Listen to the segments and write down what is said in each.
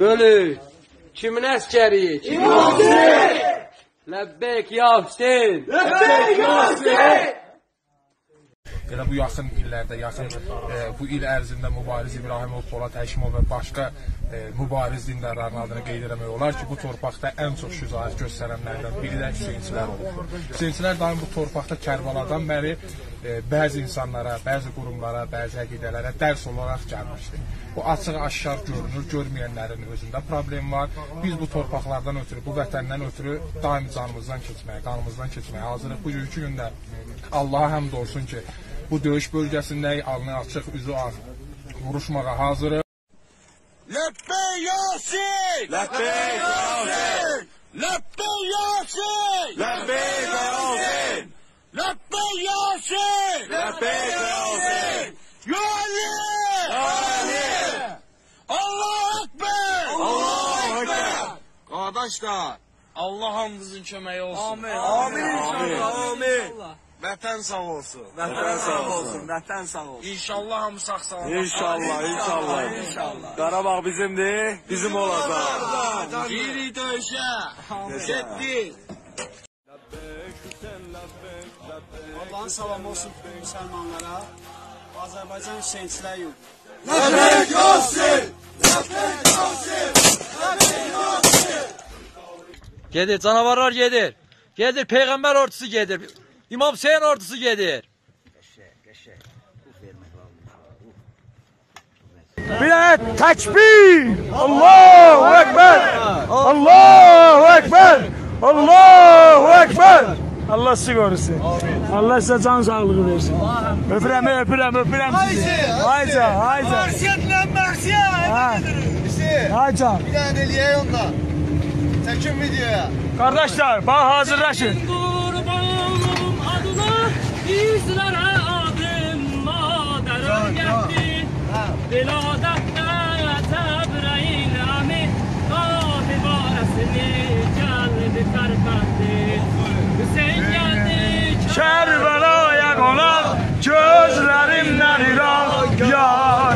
Bölük. Kimin əskəri? İmam Hüseyin. Ləbbeyk ya Hüseyin. Ləbbeyk ya Hüseyin. Elə bu yaxın illərdə, yaxın e, bu il ərzində Mübariz İbrahimov, Polad Həşimov və başqa e, mübariz dindarların adını qeyd etmək olar ki, bu torpaqda ən çox şücaət göstərənlərdən biri də Hüseynçilər olub. Hüseynçilər daim bu torpaqda Kərbaladan bəri e, bəzi insanlara, bəzi qurumlara, bəzi əqidələrə dərs olaraq gəlmişdi. Bu açıq aşkar görünür, görməyənlərin özündə problem var. Biz bu torpaqlardan ötürü, bu vətəndən ötürü daim canımızdan keçməyə, qanımızdan keçməyə hazırıq. Bu günkü gündə Allaha həmd olsun ki, bu döyüş bölgəsindəyik, alnı açıq, üzü ağ vuruşmağa hazırıq. Lebbey Yasin! Lebbey Yasin! Lebbey Yasin! Lebbey Yasin! Lebbey Yasin! Lebbey Yasin! Ya Ali! Ya Ali! Allahu Ekber! Allahu Ekber! Qardaşlar, Allah hamınızın köməyi olsun. Amin. Amin inşallah. Amin. Vətən sağ olsun. Vətən sağ olsun, vətən sağ olsun. İnşallah hamı sağ salamat. İnşallah, inşallah. İnşallah. Qarabağ bizimdir, bizim olacaq. Giri döyüşə. Getdik. Allah'ın salamı olsun bütün Müslümanlara. Azerbaycan Hüseyinçiler yurdu. Lebbeyk Yasin! Gedir, canavarlar gedir. Gedir, peygamber ordusu gedir. İmam Hüseyin ordusu gedir. Bilet tekbir! Allahu Ekber! Allahu Ekber! Allahu Ekber! Allah sizi korusun. Allah size can sağlığı versin. Öpürem, öpürem, öpürem sizi. Hayca, hayca. Marsiyetle marsiye. Ha. Hayca. Bir tane eliye onda. Çekin videoya. Kardeşler, bana hazırlaşın. Bizlərə adım madərə gətti Biladətdə təbrəyin əmi Qafi barəsini gəldi tərpəndi Hüseyin gəldi Kərbəlaya qonaq Gözlərimdən iraq Ya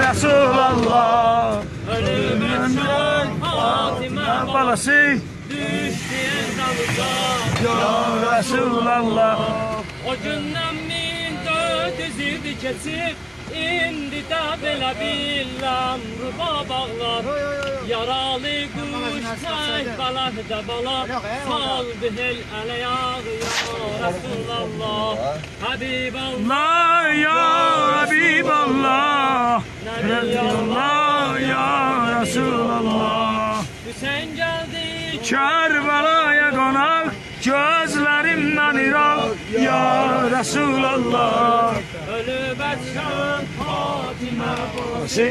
Resulallah. Ölümün çöl Fatimə balası. Düşdüyən davuza Ya Resulallah. O gündən kesip indi de bela billam ruba bağlar. Yaralı kuş tek balah da bala. Sal bihel ele ya Resulallah. Habiballah ya Habiballah Resulallah ya Resulallah. Hüseyin geldi. Kerbela'ya konak Gözlerimden irak ya Resulallah. Ölüb ətşan Fatimə Balası.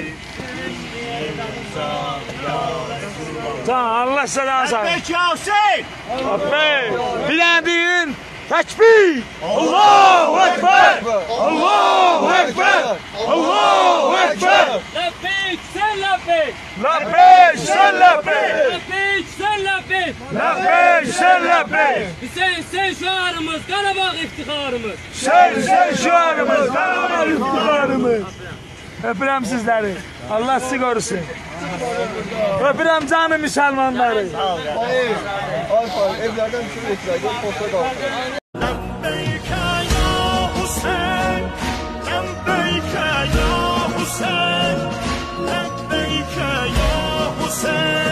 Tamam Allah selam sana. Yasin! Aferin. Bir tane deyin. Tekbir. Allahu Ekber. Allahu Ekber. Allahu Ekber. Ləbbeyk, sən ləbbeyk Labbeyk sen labbeyk. Ləbbeyk, sən ləbbeyk Labbeyk sen labbeyk. Hüseyin sen şuarımız, Karabağ iftiharımız. Şerşen şuarımız, Karabağ iftiharımız. Öpürəm sizləri. Allah sizi qorusun. Öpürəm canı müsəlmanları. Hayır. Hayır, evlərdən kim etkilərdir? Posta qalxır. Hüseyin, lebbeyke ya Hüseyin.